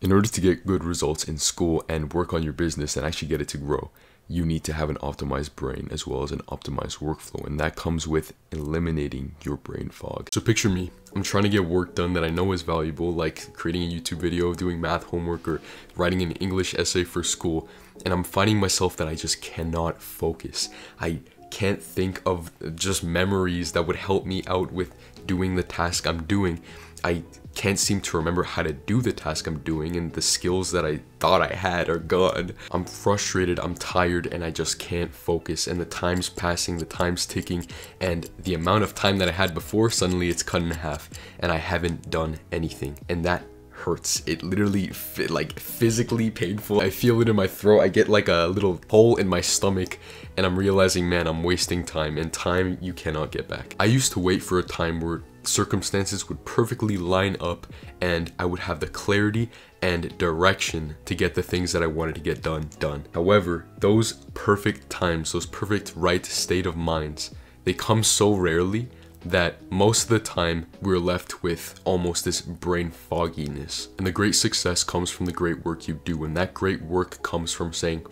In order to get good results in school and work on your business and actually get it to grow, you need to have an optimized brain as well as an optimized workflow. And that comes with eliminating your brain fog. So picture me, I'm trying to get work done that I know is valuable, like creating a YouTube video, doing math homework, or writing an English essay for school. And I'm finding myself that I just cannot focus. I can't think of just memories that would help me out with doing the task I'm doing. I can't seem to remember how to do the task I'm doing and the skills that I thought I had are gone. I'm frustrated, I'm tired, and I just can't focus. And the time's passing, the time's ticking, and the amount of time that I had before, suddenly it's cut in half, and I haven't done anything. And that hurts. It literally like physically painful. I feel it in my throat. I get like a little hole in my stomach and I'm realizing, man, I'm wasting time and time you cannot get back. I used to wait for a time where circumstances would perfectly line up and I would have the clarity and direction to get the things that I wanted to get done done. However, those perfect times, those perfect right state of minds, they come so rarely that most of the time we're left with almost this brain fogginess. And the great success comes from the great work you do, and that great work comes from saying,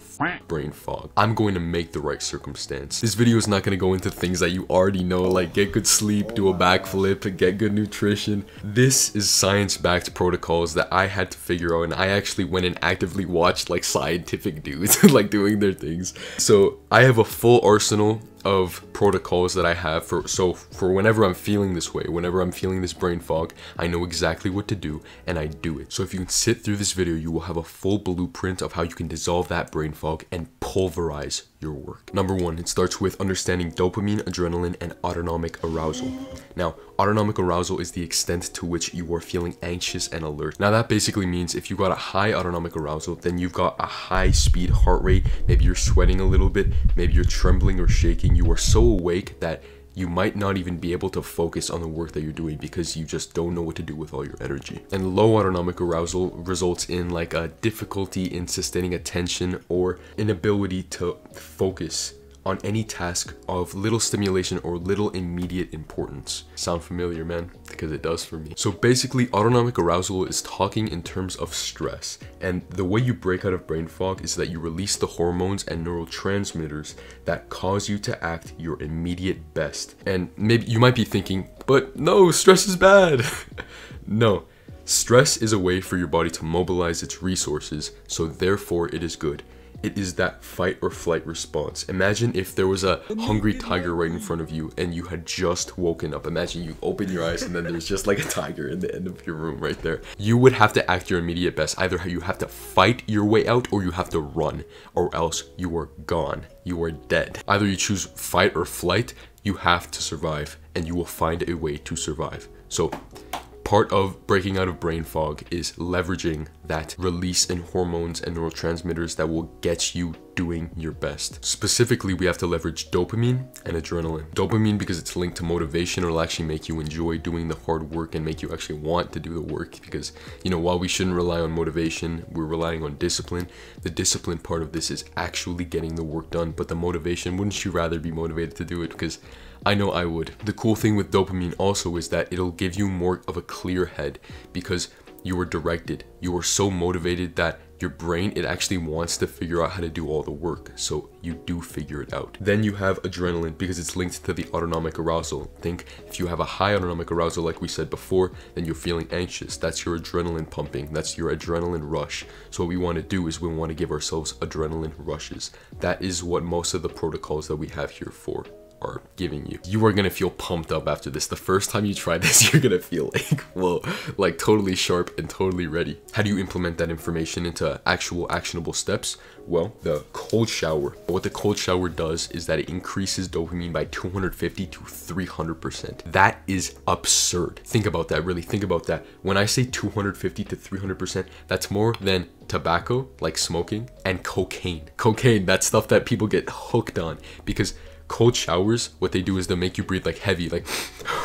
brain fog. I'm going to make the right circumstance. This video is not going to go into things that you already know, like get good sleep, do a backflip, get good nutrition. This is science-backed protocols that I had to figure out, and I actually went and actively watched like scientific dudes like doing their things. So I have a full arsenal of protocols that I have for so for whenever I'm feeling this way, whenever I'm feeling this brain fog, I know exactly what to do and I do it. So if you can sit through this video, you will have a full blueprint of how you can dissolve that brain fog and pulverize your work. Number one, it starts with understanding dopamine, adrenaline, and autonomic arousal. Now, autonomic arousal is the extent to which you are feeling anxious and alert. Now, that basically means if you got a high autonomic arousal, then you've got a high speed heart rate, maybe you're sweating a little bit, maybe you're trembling or shaking, you are so awake that you might not even be able to focus on the work that you're doing because you just don't know what to do with all your energy. And low autonomic arousal results in like a difficulty in sustaining attention or inability to focus on any task of little stimulation or little immediate importance. Sound familiar, man? Because it does for me. So basically, autonomic arousal is talking in terms of stress. And the way you break out of brain fog is that you release the hormones and neurotransmitters that cause you to act your immediate best. And maybe you might be thinking, but no, stress is bad. no. Stress is a way for your body to mobilize its resources, so therefore it is good it is that fight or flight response. Imagine if there was a hungry tiger right in front of you and you had just woken up. Imagine you open your eyes and then there's just like a tiger in the end of your room right there. You would have to act your immediate best. Either you have to fight your way out or you have to run or else you are gone. You are dead. Either you choose fight or flight, you have to survive and you will find a way to survive. So Part of breaking out of brain fog is leveraging that release in hormones and neurotransmitters that will get you doing your best. Specifically, we have to leverage dopamine and adrenaline. Dopamine because it's linked to motivation will actually make you enjoy doing the hard work and make you actually want to do the work because, you know, while we shouldn't rely on motivation, we're relying on discipline. The discipline part of this is actually getting the work done, but the motivation, wouldn't you rather be motivated to do it? Because I know I would. The cool thing with dopamine also is that it'll give you more of a clear head because you are directed. You are so motivated that your brain, it actually wants to figure out how to do all the work. So you do figure it out. Then you have adrenaline because it's linked to the autonomic arousal. Think if you have a high autonomic arousal, like we said before, then you're feeling anxious. That's your adrenaline pumping. That's your adrenaline rush. So what we want to do is we want to give ourselves adrenaline rushes. That is what most of the protocols that we have here for are giving you. You are gonna feel pumped up after this. The first time you try this, you're gonna feel like, whoa, like totally sharp and totally ready. How do you implement that information into actual actionable steps? Well, the cold shower. What the cold shower does is that it increases dopamine by 250 to 300%. That is absurd. Think about that, really think about that. When I say 250 to 300%, that's more than tobacco, like smoking, and cocaine. Cocaine, that stuff that people get hooked on because cold showers, what they do is they make you breathe like heavy, like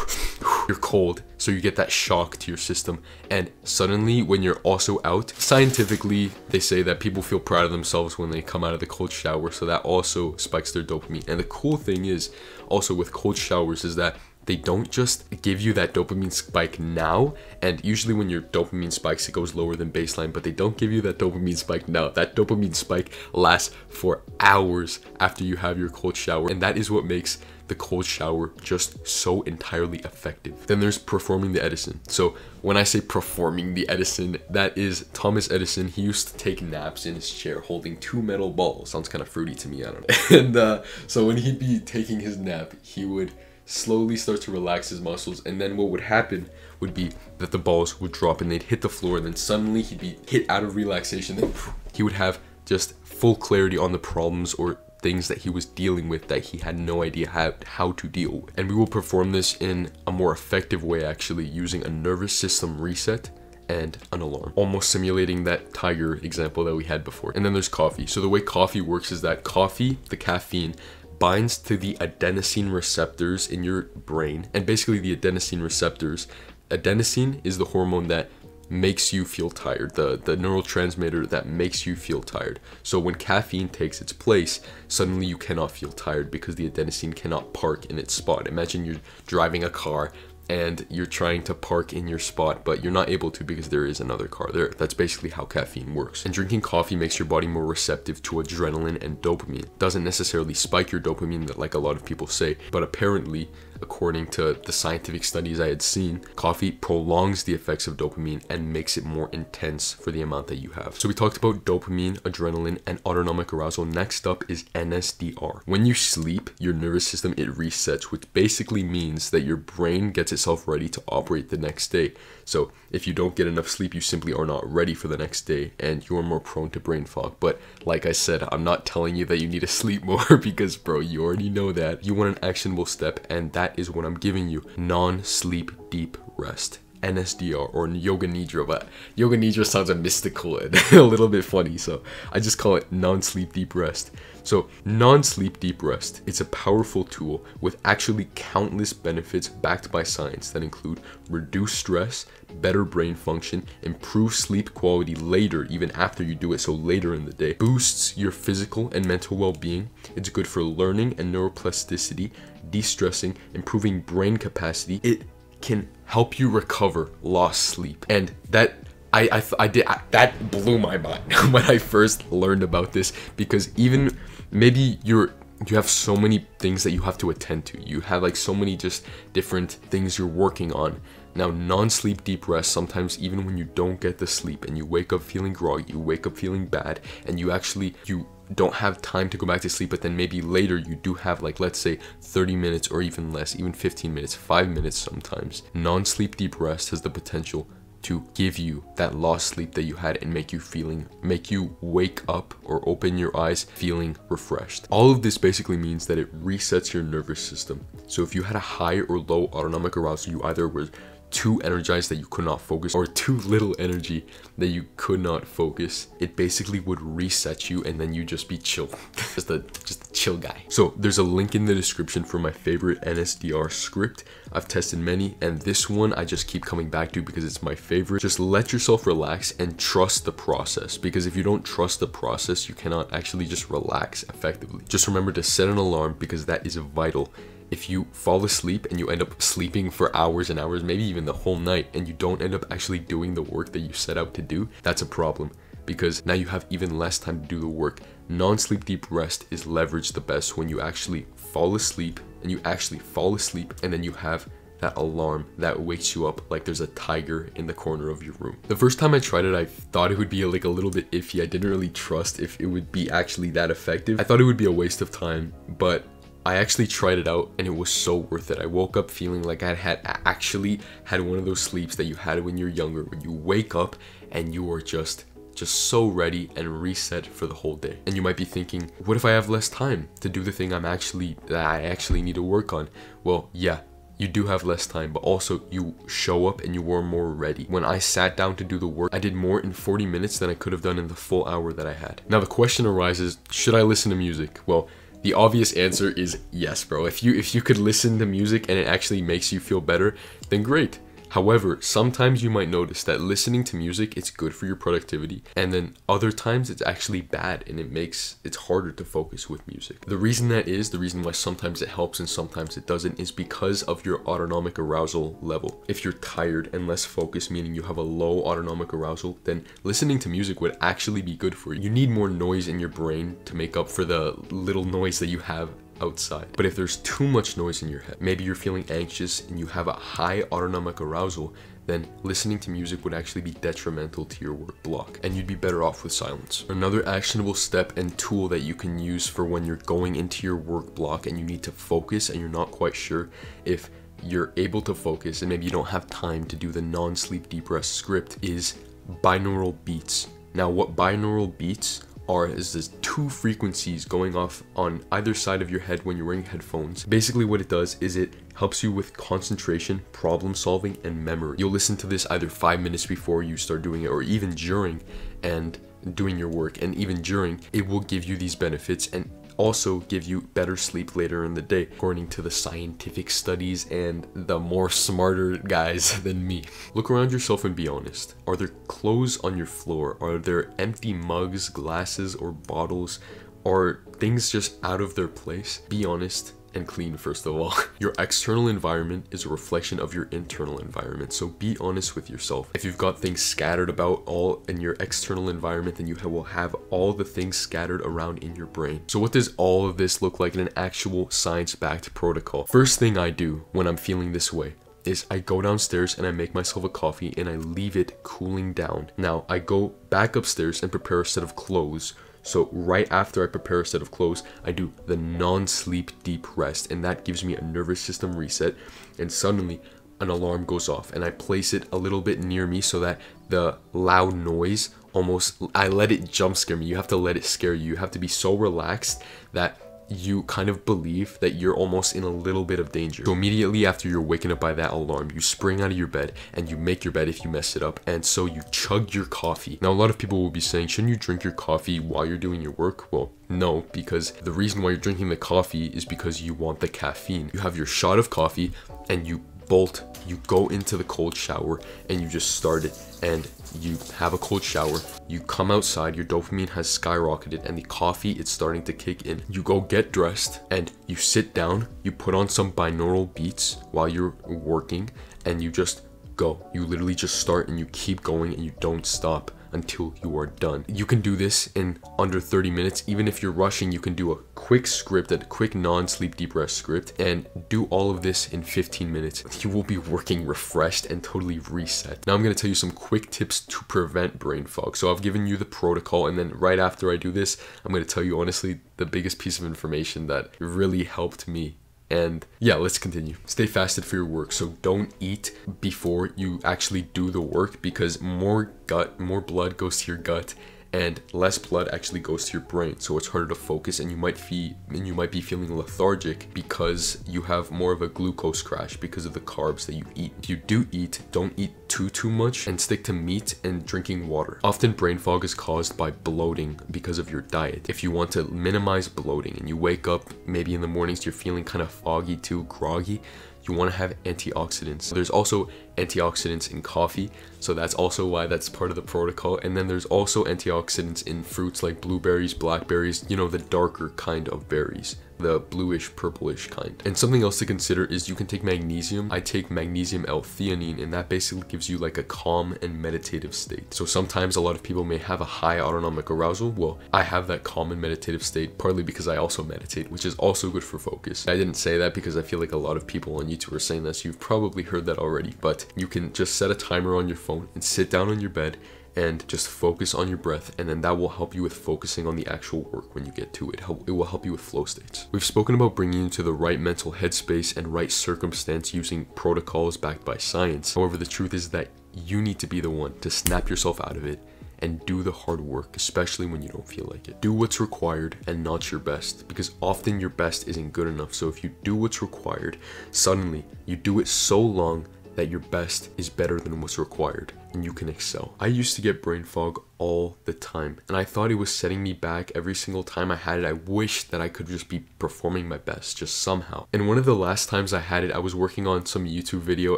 you're cold. So you get that shock to your system. And suddenly when you're also out, scientifically, they say that people feel proud of themselves when they come out of the cold shower. So that also spikes their dopamine. And the cool thing is also with cold showers is that they don't just give you that dopamine spike now. And usually when your dopamine spikes, it goes lower than baseline, but they don't give you that dopamine spike now. That dopamine spike lasts for hours after you have your cold shower. And that is what makes the cold shower just so entirely effective. Then there's performing the Edison. So when I say performing the Edison, that is Thomas Edison. He used to take naps in his chair holding two metal balls. Sounds kind of fruity to me, I don't know. and uh, so when he'd be taking his nap, he would slowly start to relax his muscles and then what would happen would be that the balls would drop and they'd hit the floor and then suddenly he'd be hit out of relaxation then he would have just full clarity on the problems or things that he was dealing with that he had no idea how, how to deal with. And we will perform this in a more effective way actually using a nervous system reset and an alarm, almost simulating that tiger example that we had before. And then there's coffee. So the way coffee works is that coffee, the caffeine, binds to the adenosine receptors in your brain. And basically the adenosine receptors, adenosine is the hormone that makes you feel tired, the, the neurotransmitter that makes you feel tired. So when caffeine takes its place, suddenly you cannot feel tired because the adenosine cannot park in its spot. Imagine you're driving a car and you're trying to park in your spot, but you're not able to because there is another car there. That's basically how caffeine works. And drinking coffee makes your body more receptive to adrenaline and dopamine. Doesn't necessarily spike your dopamine like a lot of people say, but apparently according to the scientific studies I had seen, coffee prolongs the effects of dopamine and makes it more intense for the amount that you have. So we talked about dopamine, adrenaline, and autonomic arousal. Next up is NSDR. When you sleep, your nervous system, it resets, which basically means that your brain gets itself ready to operate the next day. So if you don't get enough sleep, you simply are not ready for the next day and you're more prone to brain fog. But like I said, I'm not telling you that you need to sleep more because bro, you already know that. You want an actionable step and that is what I'm giving you. Non-sleep deep rest. NSDR or Yoga Nidra, but Yoga Nidra sounds a mystical and a little bit funny, so I just call it non-sleep deep rest. So non-sleep deep rest, it's a powerful tool with actually countless benefits backed by science that include reduced stress, better brain function, improved sleep quality later even after you do it, so later in the day, boosts your physical and mental well-being, it's good for learning and neuroplasticity, de-stressing, improving brain capacity, it can help you recover lost sleep. And that I, I, I did I, that blew my mind when I first learned about this because even maybe you're you have so many things that you have to attend to. You have like so many just different things you're working on. Now, non-sleep deep rest, sometimes even when you don't get the sleep and you wake up feeling groggy, you wake up feeling bad, and you actually, you don't have time to go back to sleep, but then maybe later you do have like, let's say 30 minutes or even less, even 15 minutes, five minutes sometimes. Non-sleep deep rest has the potential to give you that lost sleep that you had and make you feeling make you wake up or open your eyes feeling refreshed all of this basically means that it resets your nervous system so if you had a high or low autonomic arousal you either were too energized that you could not focus or too little energy that you could not focus it basically would reset you and then you just be chill. Just a just a chill guy. So there's a link in the description for my favorite nsdr script. I've tested many and this one i just keep coming back to because it's my favorite. Just let yourself relax and trust the process because if you don't trust the process you cannot actually just relax effectively. Just remember to set an alarm because that is vital if you fall asleep and you end up sleeping for hours and hours, maybe even the whole night, and you don't end up actually doing the work that you set out to do, that's a problem because now you have even less time to do the work. Non-sleep deep rest is leveraged the best when you actually fall asleep and you actually fall asleep and then you have that alarm that wakes you up like there's a tiger in the corner of your room. The first time I tried it, I thought it would be like a little bit iffy. I didn't really trust if it would be actually that effective. I thought it would be a waste of time, but I actually tried it out and it was so worth it. I woke up feeling like I had actually had one of those sleeps that you had when you're younger, where you wake up and you are just just so ready and reset for the whole day. And you might be thinking, what if I have less time to do the thing I'm actually that I actually need to work on? Well, yeah, you do have less time, but also you show up and you were more ready. When I sat down to do the work, I did more in 40 minutes than I could have done in the full hour that I had. Now the question arises, should I listen to music? Well, the obvious answer is yes, bro. If you if you could listen to music and it actually makes you feel better, then great. However, sometimes you might notice that listening to music it's good for your productivity and then other times it's actually bad and it makes it's harder to focus with music. The reason that is, the reason why sometimes it helps and sometimes it doesn't is because of your autonomic arousal level. If you're tired and less focused, meaning you have a low autonomic arousal, then listening to music would actually be good for you. You need more noise in your brain to make up for the little noise that you have outside. But if there's too much noise in your head, maybe you're feeling anxious and you have a high autonomic arousal, then listening to music would actually be detrimental to your work block and you'd be better off with silence. Another actionable step and tool that you can use for when you're going into your work block and you need to focus and you're not quite sure if you're able to focus and maybe you don't have time to do the non-sleep deep rest script is binaural beats. Now what binaural beats are is this two frequencies going off on either side of your head when you're wearing headphones. Basically what it does is it helps you with concentration, problem solving, and memory. You'll listen to this either five minutes before you start doing it or even during and doing your work and even during it will give you these benefits and also give you better sleep later in the day, according to the scientific studies and the more smarter guys than me. Look around yourself and be honest. Are there clothes on your floor? Are there empty mugs, glasses, or bottles? Are things just out of their place? Be honest and clean first of all. Your external environment is a reflection of your internal environment, so be honest with yourself. If you've got things scattered about all in your external environment, then you will have all the things scattered around in your brain. So what does all of this look like in an actual science-backed protocol? First thing I do when I'm feeling this way is I go downstairs and I make myself a coffee and I leave it cooling down. Now I go back upstairs and prepare a set of clothes so right after I prepare a set of clothes, I do the non-sleep deep rest and that gives me a nervous system reset and suddenly an alarm goes off and I place it a little bit near me so that the loud noise almost I let it jump scare me. You have to let it scare you. You have to be so relaxed that you kind of believe that you're almost in a little bit of danger. So immediately after you're waking up by that alarm, you spring out of your bed and you make your bed if you mess it up. And so you chug your coffee. Now, a lot of people will be saying, shouldn't you drink your coffee while you're doing your work? Well, no, because the reason why you're drinking the coffee is because you want the caffeine. You have your shot of coffee and you bolt, you go into the cold shower and you just start it and you have a cold shower, you come outside, your dopamine has skyrocketed and the coffee is starting to kick in. You go get dressed and you sit down, you put on some binaural beats while you're working and you just go. You literally just start and you keep going and you don't stop until you are done. You can do this in under 30 minutes. Even if you're rushing, you can do a quick script, a quick non-sleep deep rest script, and do all of this in 15 minutes. You will be working refreshed and totally reset. Now I'm gonna tell you some quick tips to prevent brain fog. So I've given you the protocol, and then right after I do this, I'm gonna tell you honestly the biggest piece of information that really helped me and yeah, let's continue. Stay fasted for your work. So don't eat before you actually do the work because more gut, more blood goes to your gut and less blood actually goes to your brain so it's harder to focus and you might feel and you might be feeling lethargic because you have more of a glucose crash because of the carbs that you eat. If you do eat don't eat too too much and stick to meat and drinking water. Often brain fog is caused by bloating because of your diet. If you want to minimize bloating and you wake up maybe in the mornings you're feeling kind of foggy too groggy you want to have antioxidants. There's also antioxidants in coffee, so that's also why that's part of the protocol. And then there's also antioxidants in fruits like blueberries, blackberries, you know, the darker kind of berries the bluish purplish kind. And something else to consider is you can take magnesium. I take magnesium L-theanine and that basically gives you like a calm and meditative state. So sometimes a lot of people may have a high autonomic arousal. Well, I have that calm and meditative state partly because I also meditate, which is also good for focus. I didn't say that because I feel like a lot of people on YouTube are saying this. You've probably heard that already, but you can just set a timer on your phone and sit down on your bed and just focus on your breath and then that will help you with focusing on the actual work when you get to it. It will help you with flow states. We've spoken about bringing you to the right mental headspace and right circumstance using protocols backed by science. However, the truth is that you need to be the one to snap yourself out of it and do the hard work, especially when you don't feel like it. Do what's required and not your best, because often your best isn't good enough. So if you do what's required, suddenly you do it so long that your best is better than what's required and you can excel. I used to get brain fog all the time and I thought it was setting me back every single time I had it. I wished that I could just be performing my best just somehow. And one of the last times I had it, I was working on some YouTube video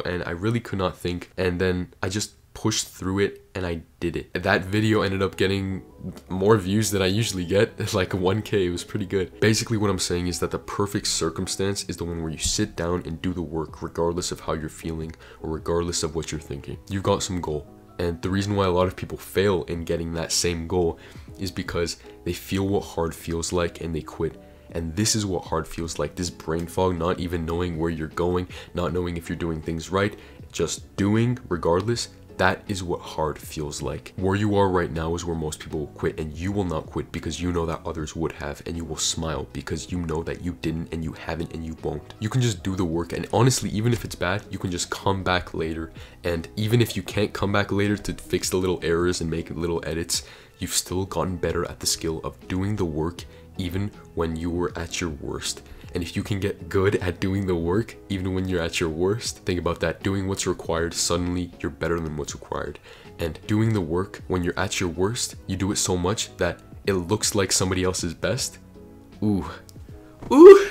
and I really could not think and then I just pushed through it and I did it. That video ended up getting more views than I usually get, like 1k, it was pretty good. Basically what I'm saying is that the perfect circumstance is the one where you sit down and do the work regardless of how you're feeling or regardless of what you're thinking. You've got some goal. And the reason why a lot of people fail in getting that same goal is because they feel what hard feels like and they quit. And this is what hard feels like this brain fog, not even knowing where you're going, not knowing if you're doing things right, just doing regardless that is what hard feels like. Where you are right now is where most people will quit and you will not quit because you know that others would have and you will smile because you know that you didn't and you haven't and you won't. You can just do the work and honestly, even if it's bad, you can just come back later. And even if you can't come back later to fix the little errors and make little edits, you've still gotten better at the skill of doing the work even when you were at your worst. And if you can get good at doing the work, even when you're at your worst, think about that. Doing what's required, suddenly you're better than what's required. And doing the work when you're at your worst, you do it so much that it looks like somebody else's best. Ooh. Ooh.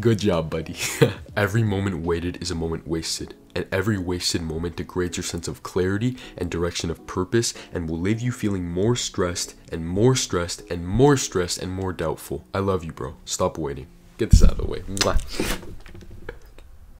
Good job, buddy. every moment waited is a moment wasted, and every wasted moment degrades your sense of clarity and direction of purpose and will leave you feeling more stressed and more stressed and more stressed and more doubtful. I love you, bro. Stop waiting. Get this out of the way. Mwah.